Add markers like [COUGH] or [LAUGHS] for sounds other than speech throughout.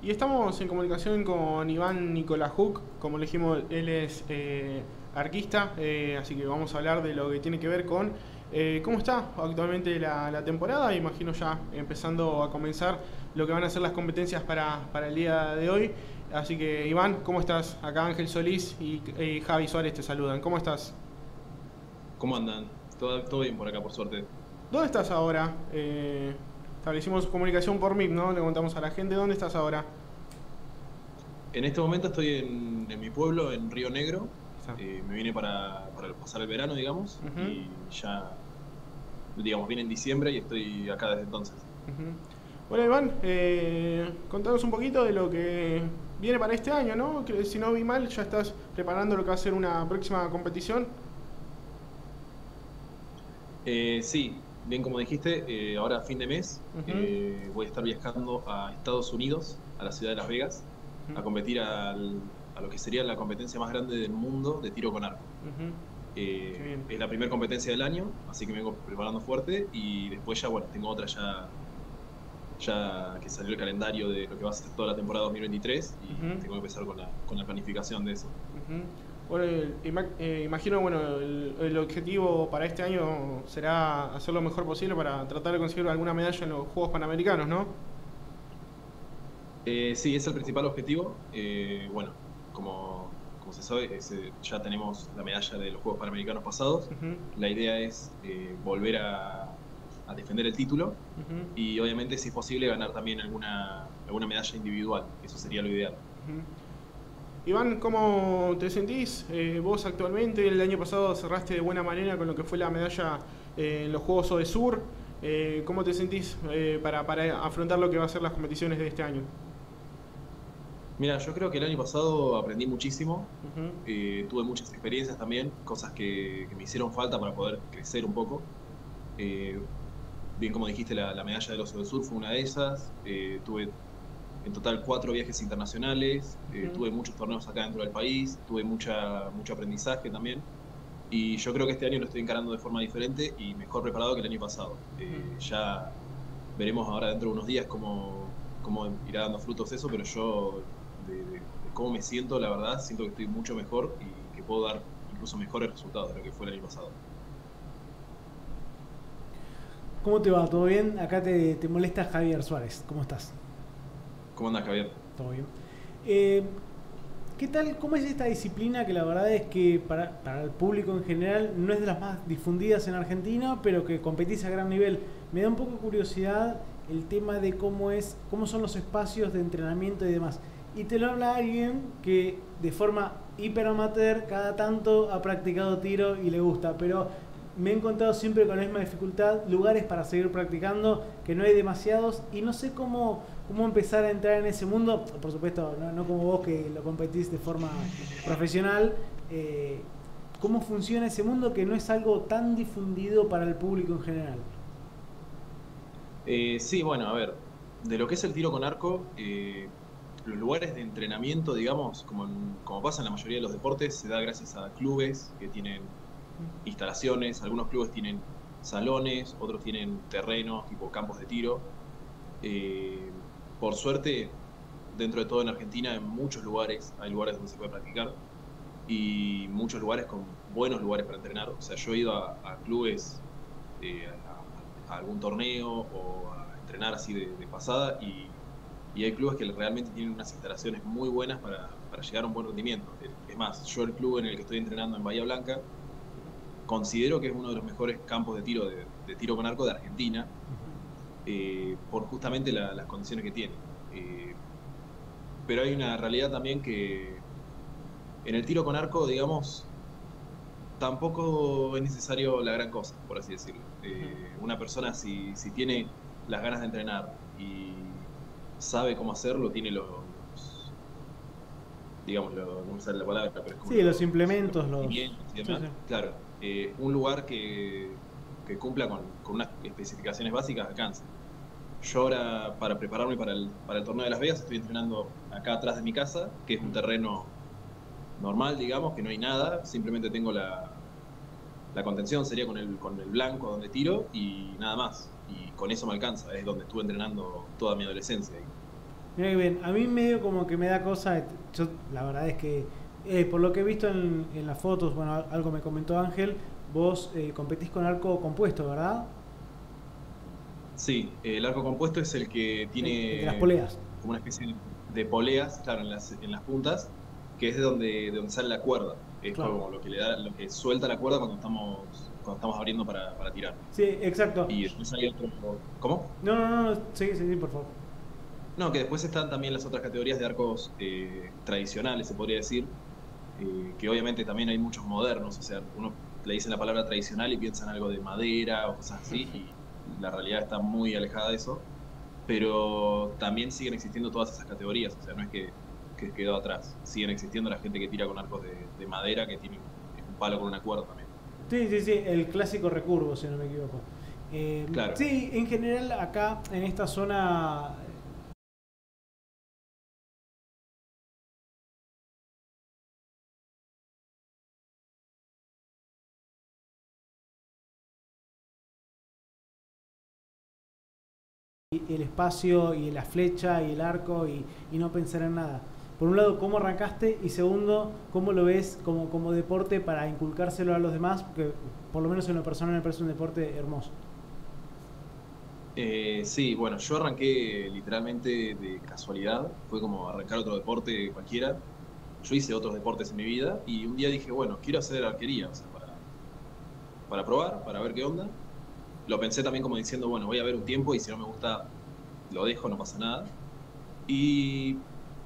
Y estamos en comunicación con Iván Nicolajuk, como le dijimos, él es eh, arquista, eh, así que vamos a hablar de lo que tiene que ver con eh, cómo está actualmente la, temporada, imagino ya empezando a comenzar lo que van a ser las competencias para, el día de hoy. Así que Iván, ¿cómo estás? Acá Ángel Solís y, Javi Suárez te saludan. ¿Cómo estás? ¿Cómo andan? Todo, todo bien por acá, por suerte. ¿Dónde estás ahora? Establecimos comunicación por MIP, ¿no? Le contamos a la gente. ¿Dónde estás ahora? En este momento estoy en, mi pueblo, en Río Negro. Eh, me vine para, pasar el verano, digamos. Y ya, digamos, vine en diciembre y estoy acá desde entonces. Bueno, Iván, eh, contanos un poquito de lo que viene para este año, ¿no? Que si no vi mal, ya estás preparando lo que va a ser una próxima competición. Eh, sí, bien como dijiste, eh, ahora a fin de mes eh, voy a estar viajando a Estados Unidos, a la ciudad de Las Vegas, a competir a lo que sería la competencia más grande del mundo de tiro con arco. Eh, es la primera competencia del año, así que me vengo preparando fuerte y después ya, bueno, tengo otra ya, ya que salió el calendario de lo que va a ser toda la temporada 2023 y tengo que empezar con la, con la planificación de eso. Bueno, eh, imagino, bueno, el, objetivo para este año será hacer lo mejor posible para tratar de conseguir alguna medalla en los Juegos Panamericanos, ¿no? Eh, sí, es el principal objetivo. Eh, bueno, como, como, se sabe, ya tenemos la medalla de los Juegos Panamericanos pasados. La idea es volver a, defender el título y obviamente, si es posible, ganar también alguna, alguna medalla individual. Eso sería lo ideal. Iván, ¿cómo te sentís? Eh, vos actualmente, el año pasado cerraste de buena manera con lo que fue la medalla eh, en los Juegos ODE Sur. Eh, ¿Cómo te sentís para, afrontar lo que va a ser las competiciones de este año? Mira, yo creo que el año pasado aprendí muchísimo, tuve muchas experiencias también, cosas que, me hicieron falta para poder crecer un poco. bien como dijiste, la, medalla de los ODE Sur fue una de esas, tuve en total cuatro viajes internacionales, eh, tuve muchos torneos acá dentro del país, tuve mucha, mucho aprendizaje también. Y yo creo que este año lo estoy encarando de forma diferente y mejor preparado que el año pasado. Eh, ya veremos ahora dentro de unos días cómo, cómo irá dando frutos eso, pero yo de, cómo me siento, la verdad, siento que estoy mucho mejor y que puedo dar incluso mejores resultados de lo que fue el año pasado. ¿Cómo te va? ¿Todo bien? Acá te, te molesta Javier Suárez. ¿Cómo estás? ¿Cómo andas, Javier? Todo bien. Eh, ¿Qué tal? ¿Cómo es esta disciplina que la verdad es que para, el público en general no es de las más difundidas en Argentina, pero que competís a gran nivel? Me da un poco curiosidad el tema de cómo es, cómo son los espacios de entrenamiento y demás. Y te lo habla alguien que de forma hiper amateur cada tanto ha practicado tiro y le gusta, pero me he encontrado siempre con la misma dificultad, lugares para seguir practicando, que no hay demasiados y no sé cómo, cómo empezar a entrar en ese mundo, por supuesto, no, como vos que lo competís de forma profesional, eh, cómo funciona ese mundo que no es algo tan difundido para el público en general. Eh, sí, bueno, a ver, de lo que es el tiro con arco, eh, los lugares de entrenamiento, digamos, como, como pasa en la mayoría de los deportes, se da gracias a clubes que tienen instalaciones, algunos clubes tienen salones, otros tienen terrenos, tipo campos de tiro. Eh, por suerte, dentro de todo en Argentina, en muchos lugares hay lugares donde se puede practicar y muchos lugares con buenos lugares para entrenar. O sea, yo he ido a, clubes, eh, a, algún torneo o a entrenar así de, pasada y, hay clubes que realmente tienen unas instalaciones muy buenas para, para llegar a un buen rendimiento. Es más, yo el club en el que estoy entrenando en Bahía Blanca, considero que es uno de los mejores campos de tiro de, tiro con arco de Argentina, eh, por justamente las condiciones que tiene. Eh, pero hay una realidad también que en el tiro con arco, digamos, tampoco es necesario la gran cosa, por así decirlo. Eh, una persona si, tiene las ganas de entrenar y sabe cómo hacerlo, tiene los, digamos, no sé la palabra, pero es sí, los, implementos, los... Claro, eh, un lugar que, cumpla con, unas especificaciones básicas alcanza. Yo ahora, para prepararme para el, para el torneo de Las Vegas, estoy entrenando acá atrás de mi casa, que es un terreno normal, digamos, que no hay nada, simplemente tengo la, la contención, sería con el, con el blanco donde tiro y nada más. Y con eso me alcanza, es donde estuve entrenando toda mi adolescencia. Mira que bien, a mí medio como que me da cosa, yo la verdad es que eh, por lo que he visto en, en, las fotos, bueno, algo me comentó Ángel, vos eh, competís con arco compuesto, ¿verdad? Sí, el arco compuesto es el que tiene... las poleas. Como una especie de poleas, claro, en las, en las puntas, que es de donde, de donde sale la cuerda. Es como lo que le da, lo que suelta la cuerda cuando estamos cuando estamos abriendo para, para tirar. Sí, exacto. Y después hay otro. ¿Cómo? No, no, no, sí, sí, sí, por favor. No, que después están también las otras categorías de arcos eh, tradicionales, se podría decir, eh, que obviamente también hay muchos modernos, o sea, uno le dice la palabra tradicional y piensa en algo de madera o cosas así, y la realidad está muy alejada de eso, pero también siguen existiendo todas esas categorías, o sea, no es que, que quedó atrás, siguen existiendo la gente que tira con arcos de, madera, que tiene un palo con una cuerda también. Sí, sí, sí, el clásico recurvo, si no me equivoco. Eh, claro. Sí, en general acá en esta zona el espacio y la flecha y el arco y, no pensar en nada. Por un lado, ¿cómo arrancaste? Y segundo, ¿cómo lo ves como, como deporte para inculcárselo a los demás? Porque por lo menos en lo personal me parece un deporte hermoso. Eh, sí, bueno, yo arranqué literalmente de casualidad, fue como arrancar otro deporte cualquiera. Yo hice otros deportes en mi vida y un día dije, bueno, quiero hacer arquería, para, para probar, para ver qué onda lo pensé también como diciendo, bueno, voy a ver un tiempo y si no me gusta, lo dejo, no pasa nada. Y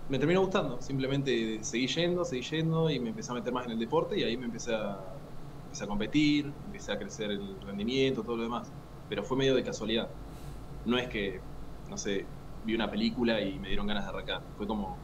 me terminó gustando, simplemente seguí yendo, seguí yendo y me empecé a meter más en el deporte y ahí me empecé a, competir, empecé a crecer el rendimiento, todo lo demás. Pero fue medio de casualidad. No es que, no sé, vi una película y me dieron ganas de arrancar. Fue como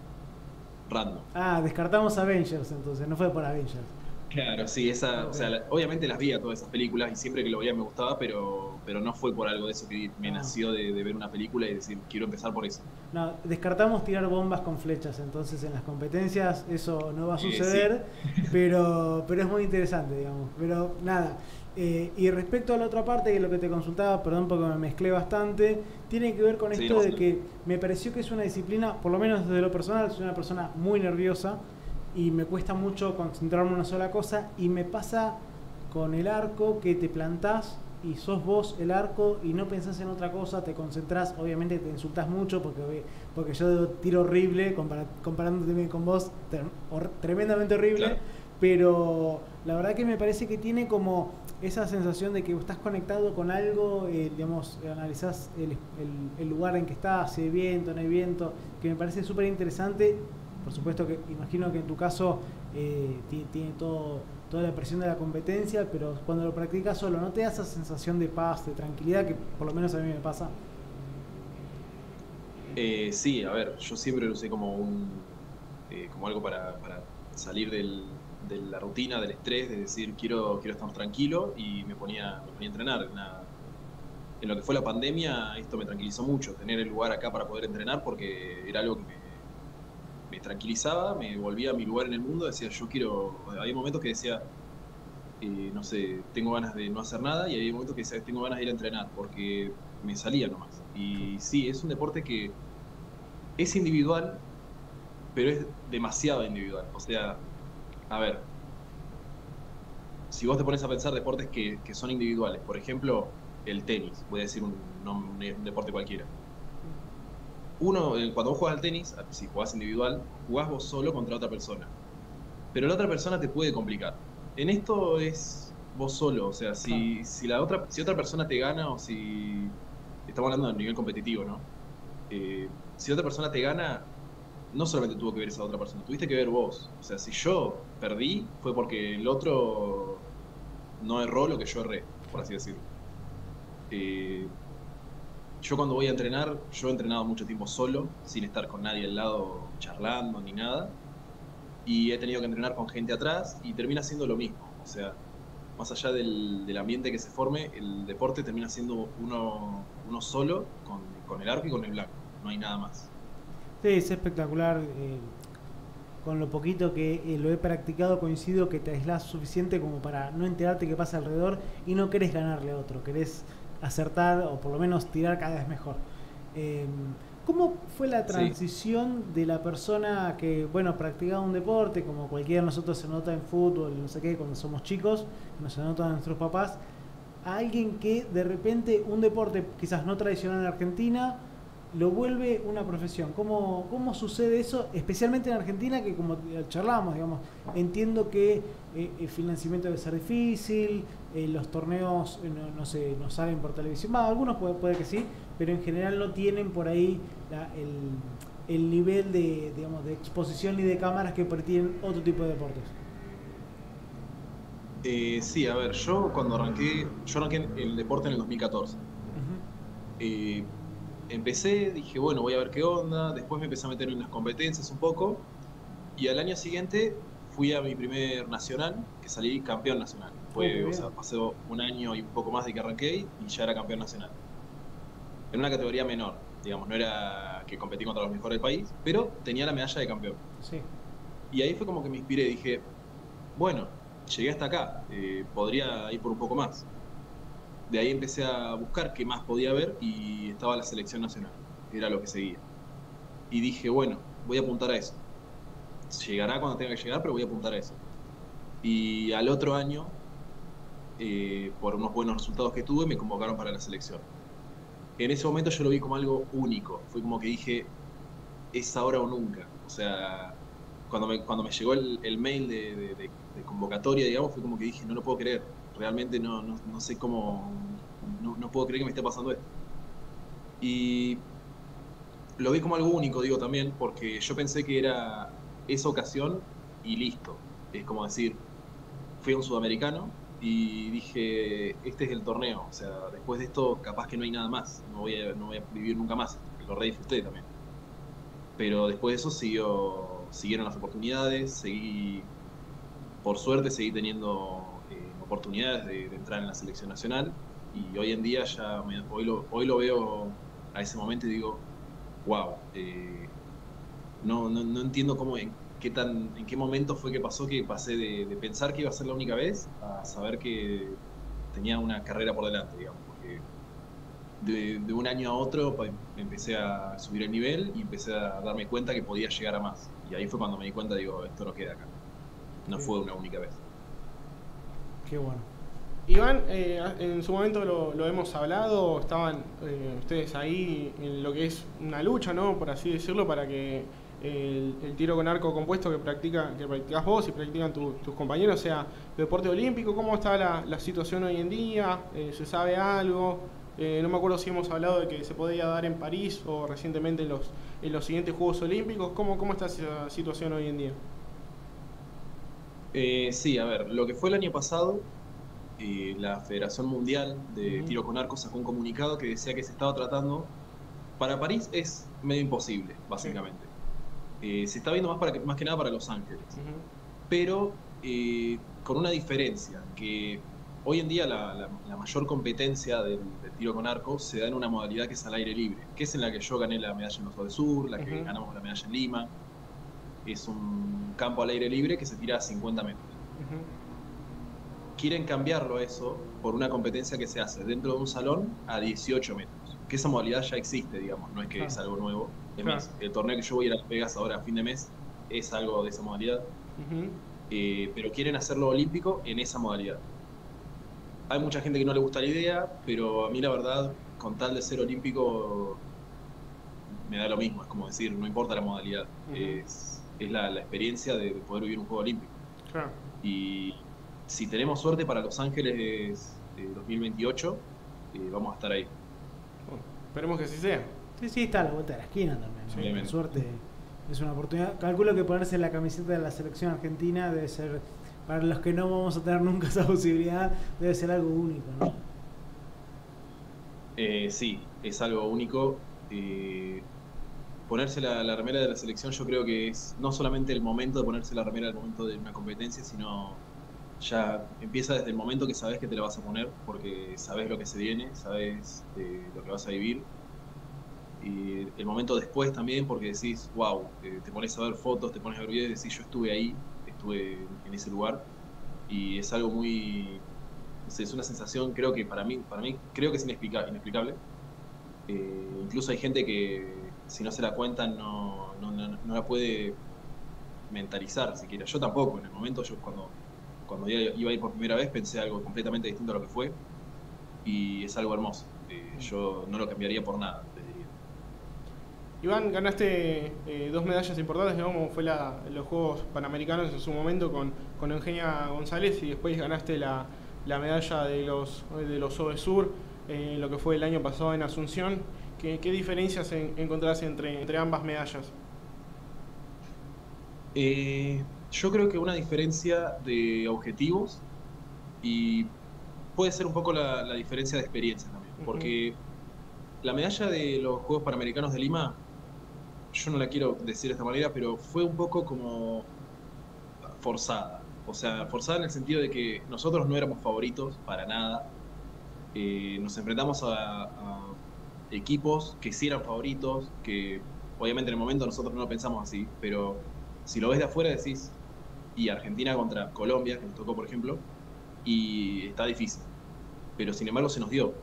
random. Ah, descartamos Avengers entonces, no fue por Avengers. Claro, sí, esa, o sea, obviamente las vi a todas esas películas y siempre que lo veía me gustaba, pero, pero no fue por algo de eso que me ah. nació de, ver una película y decir, quiero empezar por eso. No, descartamos tirar bombas con flechas, entonces en las competencias eso no va a suceder, [LAUGHS] pero, pero es muy interesante, digamos. Pero nada, eh, y respecto a la otra parte, que lo que te consultaba, perdón porque me mezclé bastante, tiene que ver con esto de que me pareció que es una disciplina, por lo menos desde lo personal, soy una persona muy nerviosa y me cuesta mucho concentrarme en una sola cosa y me pasa con el arco que te plantás y sos vos el arco y no pensás en otra cosa, te concentrás, obviamente te insultás mucho porque, porque yo tiro horrible comparándote con vos, tremendamente horrible, pero la verdad que me parece que tiene como esa sensación de que estás conectado con algo, eh, digamos, analizás el, el, lugar en que estás, si hay viento, no hay viento, que me parece súper interesante por supuesto que imagino que en tu caso eh, tiene, todo, toda la presión de la competencia, pero cuando lo practicas solo, ¿no te da esa sensación de paz, de tranquilidad que por lo menos a mí me pasa? Eh, sí, a ver, yo siempre lo usé como un eh, como algo para, salir de la rutina, del estrés, de decir quiero, quiero estar tranquilo y me ponía, me ponía a entrenar. en lo que fue la pandemia, esto me tranquilizó mucho, tener el lugar acá para poder entrenar porque era algo que me, me tranquilizaba, me volvía a mi lugar en el mundo, decía yo quiero, había momentos que decía, eh, no sé, tengo ganas de no hacer nada y había momentos que decía, tengo ganas de ir a entrenar porque me salía nomás. Y sí, es un deporte que es individual, pero es demasiado individual. O sea, a ver, si vos te pones a pensar deportes que, son individuales, por ejemplo, el tenis, voy a decir un deporte cualquiera uno, eh, cuando vos jugás al tenis, si jugás individual, jugás vos solo contra otra persona. Pero la otra persona te puede complicar. En esto es vos solo, o sea, si, si la otra, si otra persona te gana o si estamos hablando a nivel competitivo, ¿no? Eh, si otra persona te gana, no solamente tuvo que ver esa otra persona, tuviste que ver vos. O sea, si yo perdí, fue porque el otro no erró lo que yo erré, por así decirlo. Eh, yo cuando voy a entrenar, yo he entrenado mucho tiempo solo, sin estar con nadie al lado charlando ni nada. Y he tenido que entrenar con gente atrás y termina siendo lo mismo. O sea, más allá del, ambiente que se forme, el deporte termina siendo uno, uno solo con, el arco y con el blanco. No hay nada más. Sí, es espectacular. Eh, con lo poquito que eh, lo he practicado coincido que te aislas suficiente como para no enterarte qué pasa alrededor y no querés ganarle a otro, querés acertar o por lo menos tirar cada vez mejor. Em, ¿Cómo fue la transición de la persona que, bueno, practicaba un deporte, como cualquiera de nosotros se nota en fútbol, no sé qué, cuando somos chicos, nos se nota a nuestros papás, a alguien que de repente un deporte quizás no tradicional en Argentina lo vuelve una profesión. ¿Cómo, ¿Cómo sucede eso? Especialmente en Argentina, que como charlamos, digamos, entiendo que eh, el financiamiento debe ser difícil, eh, los torneos eh, no, no, sé, no salen por televisión, algunos puede, puede que sí, pero en general no tienen por ahí el, el, nivel de, digamos, de exposición y de cámaras que tienen otro tipo de deportes. Eh, sí, a ver, yo cuando arranqué, yo arranqué el deporte en el 2014. eh, empecé, dije, bueno, voy a ver qué onda, después me empecé a meter en las competencias un poco, y al año siguiente fui a mi primer nacional, que salí campeón nacional. Fue, o sea, pasó un año y un poco más de que arranqué y ya era campeón nacional en una categoría menor, digamos, no era que competí contra los mejores del país, pero tenía la medalla de campeón. Sí. Y ahí fue como que me inspiré, dije, bueno, llegué hasta acá, eh, podría ir por un poco más. De ahí empecé a buscar qué más podía ver y estaba la selección nacional, era lo que seguía. Y dije, bueno, voy a apuntar a eso. Llegará cuando tenga que llegar, pero voy a apuntar a eso. Y al otro año, eh, por unos buenos resultados que tuve, me convocaron para la selección en ese momento yo lo vi como algo único. Fue como que dije, es ahora o nunca. O sea, cuando me, cuando me llegó el, el mail de, de, de, convocatoria, digamos, fue como que dije, no lo puedo creer. Realmente no, no, no sé cómo, no, no, puedo creer que me esté pasando esto. Y lo vi como algo único, digo también, porque yo pensé que era esa ocasión y listo. Es como decir, fui a un sudamericano, y dije, este es el torneo, o sea, después de esto capaz que no hay nada más, no voy a, no voy a vivir nunca más, lo re disfruté también. Pero después de eso siguió, siguieron las oportunidades, seguí, por suerte seguí teniendo eh, oportunidades de, entrar en la selección nacional y hoy en día ya, me, hoy, lo, hoy lo veo a ese momento y digo, wow, eh, no, no, no entiendo cómo, qué tan, en qué momento fue que pasó que pasé de, de, pensar que iba a ser la única vez a saber que tenía una carrera por delante, digamos, porque de, de un año a otro empecé a subir el nivel y empecé a darme cuenta que podía llegar a más. Y ahí fue cuando me di cuenta, digo, esto no queda acá. No fue una única vez. Qué bueno. Iván, eh, en su momento lo, lo hemos hablado, estaban eh, ustedes ahí en lo que es una lucha, ¿no? Por así decirlo, para que el, el, tiro con arco compuesto que practica que practicas vos y practican tu, tus compañeros, o sea, deporte olímpico, ¿cómo está la, la situación hoy en día? Eh, ¿Se sabe algo? Eh, no me acuerdo si hemos hablado de que se podía dar en París o recientemente en los, en los siguientes Juegos Olímpicos. ¿Cómo, cómo está esa situación hoy en día? Eh, sí, a ver, lo que fue el año pasado, eh, la Federación Mundial de uh -huh. Tiro con Arco sacó un comunicado que decía que se estaba tratando. Para París es medio imposible, básicamente. Sí. Eh, se está viendo más, para más que nada para Los Ángeles. Uh -huh. Pero eh, con una diferencia, que hoy en día la, la, la mayor competencia del, del, tiro con arco se da en una modalidad que es al aire libre, que es en la que yo gané la medalla en los del Sur, la que uh -huh. ganamos la medalla en Lima. Es un campo al aire libre que se tira a 50 metros. Uh -huh. Quieren cambiarlo eso por una competencia que se hace dentro de un salón a 18 metros. Que esa modalidad ya existe, digamos, no es que es algo nuevo. Es claro. más, el torneo que yo voy a ir a Las Vegas ahora a fin de mes es algo de esa modalidad. Uh -huh. eh, pero quieren hacerlo olímpico en esa modalidad. Hay mucha gente que no le gusta la idea, pero a mí la verdad, con tal de ser olímpico, me da lo mismo. Es como decir, no importa la modalidad. Uh -huh. Es, es la, la, experiencia de, poder vivir un juego olímpico. Claro. Y si tenemos suerte para Los Ángeles eh, 2028, eh, vamos a estar ahí. Bueno, esperemos que así sea. Sí, sí, está a la vuelta de la esquina también. ¿no? Con suerte es una oportunidad. Calculo que ponerse la camiseta de la selección argentina debe ser, para los que no vamos a tener nunca [LAUGHS] esa posibilidad, debe ser algo único, ¿no? Eh, sí, es algo único. Eh, ponerse la, la, remera de la selección yo creo que es no solamente el momento de ponerse la remera al momento de una competencia, sino ya empieza desde el momento que sabes que te la vas a poner, porque sabes lo que se viene, sabes eh, lo que vas a vivir. Y el momento después también, porque decís, wow, eh, te pones a ver fotos, te pones a ver videos y decís, yo estuve ahí, estuve en ese lugar. Y es algo muy. No sé, es una sensación, creo que para mí, para mí creo que es inexplicable. inexplicable. Eh, incluso hay gente que, si no se la cuentan no, no, no, la puede mentalizar siquiera. Yo tampoco, en el momento yo cuando, cuando iba a ir por primera vez pensé algo completamente distinto a lo que fue y es algo hermoso. Eh, yo no lo cambiaría por nada. Iván, ganaste eh, dos medallas importantes, como fue la, los Juegos Panamericanos en su momento con, con Eugenia González y después ganaste la, la medalla de los, de los OE Sur, eh, lo que fue el año pasado en Asunción. ¿Qué, qué diferencias encontrás entre, entre ambas medallas? Eh, yo creo que una diferencia de objetivos y puede ser un poco la, diferencia de experiencia también, porque la medalla de los Juegos Panamericanos de Lima, yo no la quiero decir de esta manera, pero fue un poco como forzada. O sea, forzada en el sentido de que nosotros no éramos favoritos para nada. Eh, nos enfrentamos a, equipos que sí eran favoritos, que obviamente en el momento nosotros no lo pensamos así, pero si lo ves de afuera decís, y Argentina contra Colombia, que nos tocó por ejemplo, y está difícil. Pero sin embargo se nos dio.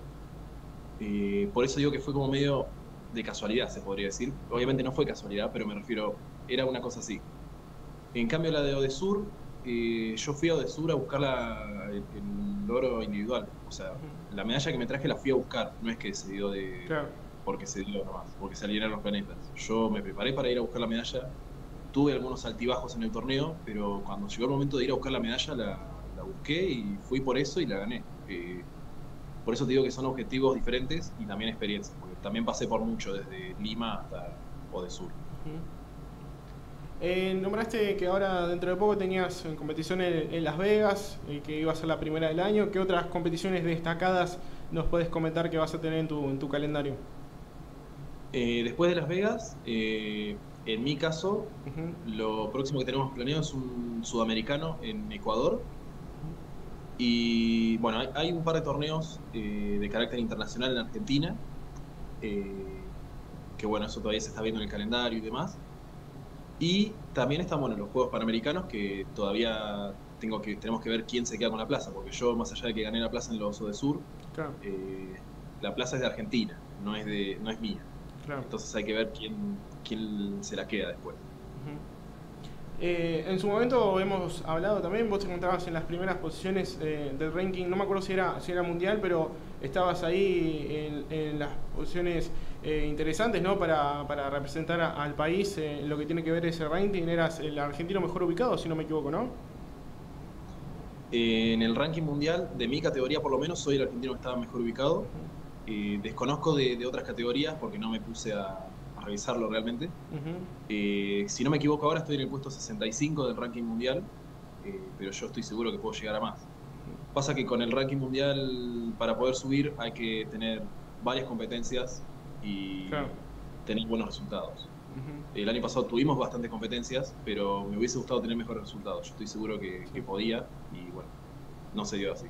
Eh, por eso digo que fue como medio de casualidad, se podría decir. Obviamente no fue casualidad, pero me refiero, era una cosa así. En cambio la de Odesur yo fui a Odesur a buscar la, el, oro individual. O sea, la medalla que me traje la fui a buscar, no es que se dio de. Porque se dio nomás, porque salieron los planetas. Yo me preparé para ir a buscar la medalla. Tuve algunos altibajos en el torneo, pero cuando llegó el momento de ir a buscar la medalla, la, la busqué y fui por eso y la gané. Eh, por eso te digo que son objetivos diferentes y también experiencias, también pasé por mucho, desde Lima hasta Odesur. Eh, nombraste que ahora dentro de poco tenías competiciones en Las Vegas, y que iba a ser la primera del año. ¿Qué otras competiciones destacadas nos puedes comentar que vas a tener en tu, en tu calendario? Eh, después de Las Vegas, eh, en mi caso, lo próximo que tenemos planeado es un sudamericano en Ecuador. Y bueno, hay, un par de torneos de carácter internacional en Argentina, que bueno, eso todavía se está viendo en el calendario y demás. Y también están bueno, los Juegos Panamericanos, que todavía tengo que, tenemos que ver quién se queda con la plaza, porque yo, más allá de que gané la plaza en los de Sur, eh, la plaza es de Argentina, no es, de, no es mía. Entonces hay que ver quién, quién se la queda después. Eh, en su momento hemos hablado también, vos te encontrabas en las primeras posiciones eh, del ranking, no me acuerdo si era, si era mundial, pero estabas ahí en, las posiciones eh, interesantes ¿no? para, para representar al país en lo que tiene que ver ese ranking. Eras el argentino mejor ubicado, si no me equivoco, ¿no? en el ranking mundial, de mi categoría por lo menos, soy el argentino que estaba mejor ubicado. desconozco de, de otras categorías porque no me puse a, revisarlo realmente. Eh, si no me equivoco ahora estoy en el puesto 65 del ranking mundial, eh, pero yo estoy seguro que puedo llegar a más. Pasa que con el ranking mundial para poder subir hay que tener varias competencias y tener buenos resultados. El año pasado tuvimos bastantes competencias, pero me hubiese gustado tener mejores resultados. Yo estoy seguro que, podía y bueno, no se dio así.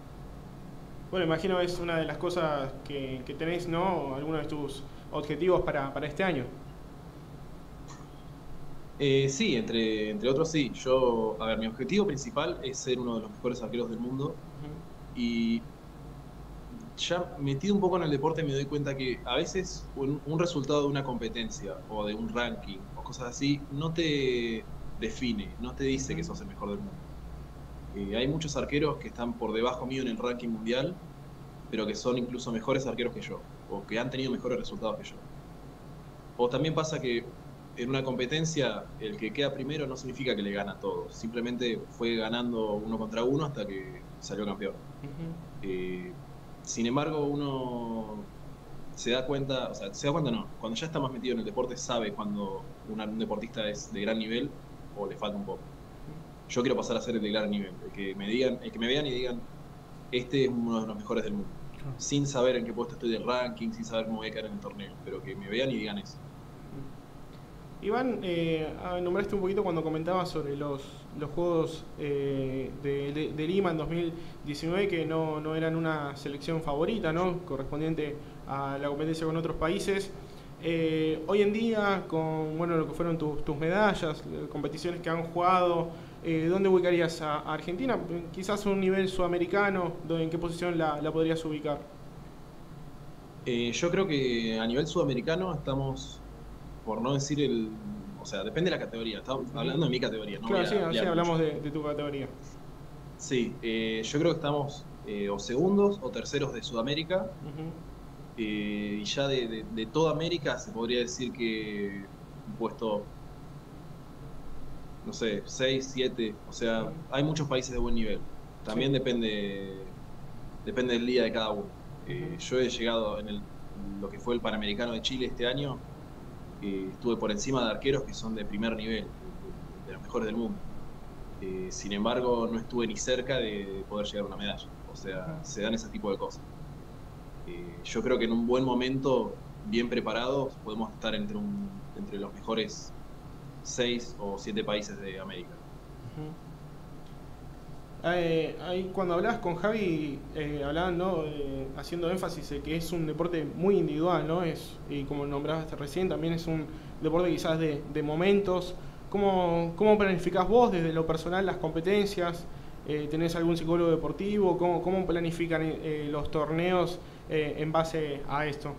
Bueno, imagino es una de las cosas que, que tenés, ¿no? Algunos de tus objetivos para, para este año. Eh, sí, entre, entre otros sí. Yo, a ver, mi objetivo principal es ser uno de los mejores arqueros del mundo. Y ya metido un poco en el deporte me doy cuenta que a veces un, resultado de una competencia o de un ranking o cosas así no te define, no te dice que sos el mejor del mundo. Eh, hay muchos arqueros que están por debajo mío en el ranking mundial, pero que son incluso mejores arqueros que yo, o que han tenido mejores resultados que yo. O también pasa que en una competencia el que queda primero no significa que le gana a todos, simplemente fue ganando uno contra uno hasta que salió campeón. Eh, sin embargo, uno se da cuenta, o sea, se da cuenta no, cuando ya está más metido en el deporte sabe cuando un deportista es de gran nivel o le falta un poco. Yo quiero pasar a ser el de gran nivel, el que me digan, el que me vean y digan, este es uno de los mejores del mundo, sin saber en qué puesto estoy del ranking, sin saber cómo voy a caer en el torneo, pero que me vean y digan eso. Iván, eh, ah, nombraste un poquito cuando comentabas sobre los, los Juegos eh, de, Lima en 2019 que no, no, eran una selección favorita, ¿no? correspondiente a la competencia con otros países. Eh, hoy en día, con bueno, lo que fueron tus, medallas, competiciones que han jugado, ¿dónde ubicarías a, Argentina? Quizás un nivel sudamericano, ¿en qué posición la, la podrías ubicar? yo creo que a nivel sudamericano estamos por no decir el. O sea, depende de la categoría. Estamos hablando de mi categoría, ¿no? Claro, sí, sí, hablamos de, de tu categoría. Sí, eh, yo creo que estamos eh, o segundos o terceros de Sudamérica. Eh, y ya de, de- de toda América se podría decir que un puesto, no sé, 6, 7. O sea, hay muchos países de buen nivel. También Sí. depende, depende del día de cada uno. Eh. Yo he llegado en el, lo que fue el Panamericano de Chile este año. Estuve por encima de arqueros que son de primer nivel, de, los mejores del mundo. Eh, sin embargo, no estuve ni cerca de poder llegar a una medalla. O sea, se dan ese tipo de cosas. Eh, yo creo que en un buen momento, bien preparados, podemos estar entre, un, entre los mejores seis o siete países de América. Eh, ahí cuando hablabas con Javi, eh, hablaban, ¿no? Eh, haciendo énfasis en que es un deporte muy individual, ¿no? Es, y como nombraste recién, también es un deporte quizás de, de momentos. ¿Cómo, ¿Cómo planificás vos desde lo personal las competencias? Eh, ¿Tenés algún psicólogo deportivo? ¿Cómo, cómo planifican los torneos en base a esto?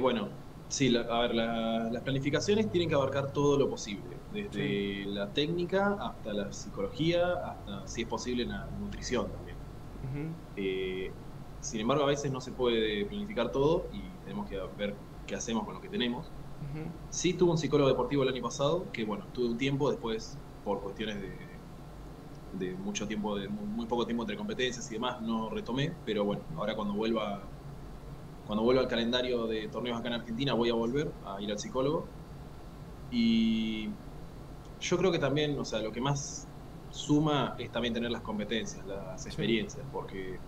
Bueno, sí, la- a ver, la- las planificaciones tienen que abarcar todo lo posible, desde la técnica hasta la psicología, hasta, si es posible, la nutrición también. Ujú. Eh, sin embargo, a veces no se puede planificar todo y tenemos que ver qué hacemos con lo que tenemos. Ujú. Sí tuve un psicólogo deportivo el año pasado, que bueno, tuve un tiempo después, por cuestiones de, de mucho tiempo, de muy, muy poco tiempo entre competencias y demás, no retomé, pero bueno, ahora cuando vuelva, cuando vuelva al calendario de torneos acá en Argentina, voy a volver a ir al psicólogo. Y yo creo que también, o sea, lo que más suma es también tener las competencias, las experiencias, porque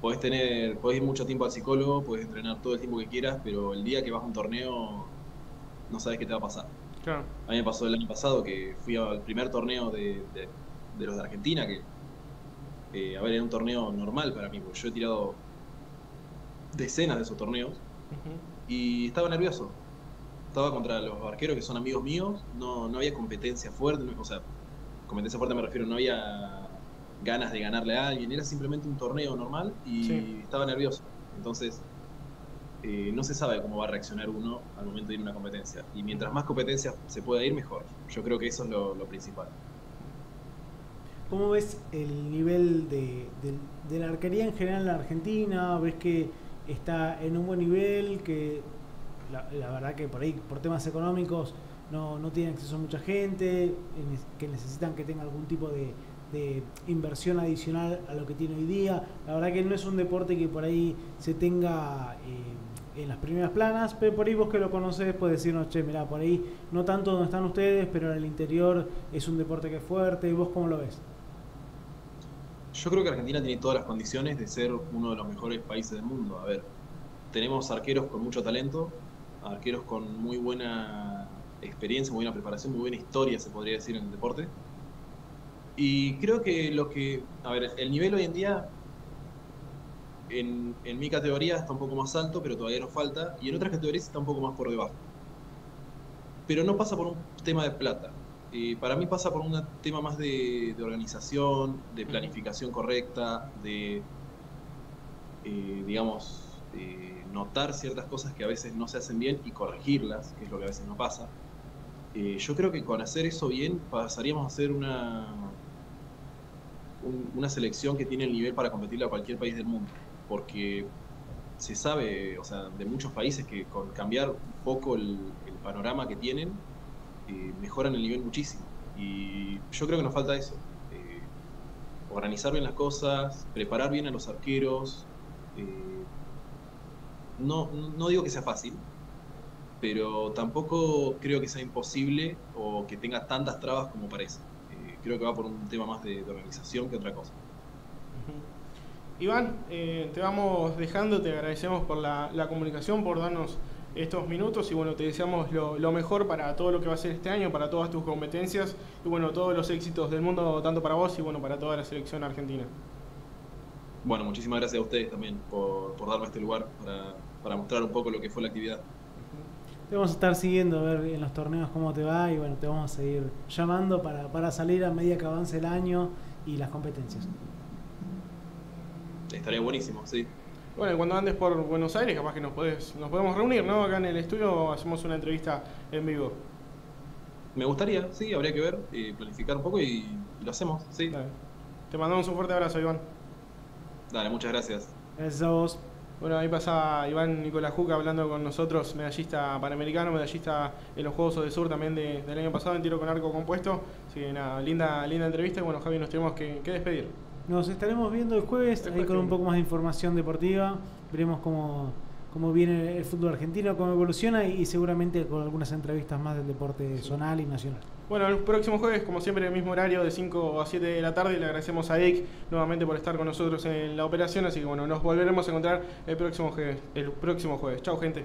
podés tener, podés ir mucho tiempo al psicólogo, podés entrenar todo el tiempo que quieras, pero el día que vas a un torneo no sabes qué te va a pasar. Claro. A mí me pasó el año pasado que fui al primer torneo de, de- de los de Argentina, que, eh, a ver, era un torneo normal para mí, porque yo he tirado decenas de esos torneos y estaba nervioso. Estaba contra los arqueros que son amigos míos, no, no había competencia fuerte, no- o sea, competencia fuerte me refiero, no había ganas de ganarle a alguien, era simplemente un torneo normal y Sí. estaba nervioso. Entonces, eh, no se sabe cómo va a reaccionar uno al momento de ir a una competencia. Y mientras más competencias se pueda ir, mejor. Yo creo que eso es lo, lo principal. ¿Cómo ves el nivel de, de la arquería en general en la Argentina? ¿Ves que está en un buen nivel? Que la, verdad que por ahí, por temas económicos, no, no tiene acceso a mucha gente, que necesitan que tenga algún tipo de, de inversión adicional a lo que tiene hoy día. La verdad que no es un deporte que por ahí se tenga eh, en las primeras planas, pero por ahí vos que lo conocés puedes decirnos, che, mirá, por ahí no tanto donde están ustedes, pero en el interior es un deporte que es fuerte. ¿Vos cómo lo ves? Yo creo que Argentina tiene todas las condiciones de ser uno de los mejores países del mundo. A ver, tenemos arqueros con mucho talento, arqueros con muy buena experiencia, muy buena preparación, muy buena historia, se podría decir, en el deporte. Y creo que lo que, a ver, el nivel hoy en día, en, en mi categoría está un poco más alto, pero todavía nos falta, y en otras categorías está un poco más por debajo. Pero no pasa por un tema de plata. Eh, para mí pasa por un tema más de, de organización, de planificación correcta, de, eh, digamos, eh, notar ciertas cosas que a veces no se hacen bien y corregirlas, que es lo que a veces no pasa. Eh, yo creo que con hacer eso bien pasaríamos a ser una, un- una selección que tiene el nivel para competirle a cualquier país del mundo, porque se sabe, o sea, de muchos países que con cambiar un poco el, el panorama que tienen, eh, mejoran el nivel muchísimo. Y yo creo que nos falta eso. eh, organizar bien las cosas, preparar bien a los arqueros. eh, no, no digo que sea fácil, pero tampoco creo que sea imposible o que tenga tantas trabas como parece. Creo que va por un tema más de, organización que otra cosa. Iván, te vamos dejando, te agradecemos por la comunicación, por darnos estos minutos y bueno, te deseamos lo, lo mejor para todo lo que va a ser este año, para todas tus competencias y bueno, todos los éxitos del mundo, tanto para vos y bueno, para toda la selección argentina. Bueno, muchísimas gracias a ustedes también por, por darme este lugar para, para mostrar un poco lo que fue la actividad. Te vamos a estar siguiendo a ver en los torneos cómo te va y bueno, te vamos a seguir llamando para, para salir a medida que avance el año y las competencias. Estaría buenísimo, sí. Bueno, y cuando andes por Buenos Aires, capaz que nos, podés, nos podemos reunir, ¿no? Acá en el estudio hacemos una entrevista en vivo. Me gustaría, sí, habría que ver, eh, planificar un poco y, y lo hacemos, sí. Dale. Te mandamos un fuerte abrazo, Iván. Dale, muchas gracias. Gracias a vos. Bueno, ahí pasa Iván Nicolás Juca hablando con nosotros, medallista panamericano, medallista en los Juegos de Sur también de- del año pasado en tiro con arco compuesto. Así que nada, linda, linda entrevista y bueno, Javi, nos tenemos que, que despedir. Nos estaremos viendo el jueves, El ahí con un poco más de información deportiva. Veremos cómo, cómo viene el fútbol argentino, cómo evoluciona y, y seguramente con algunas entrevistas más del deporte zonal y nacional. Bueno, el próximo jueves, como siempre, el mismo horario de 5 a 7 de la tarde. Le agradecemos a Eric nuevamente por estar con nosotros en la operación. Así que bueno, nos volveremos a encontrar el próximo jueves. El próximo jueves. Chao, gente.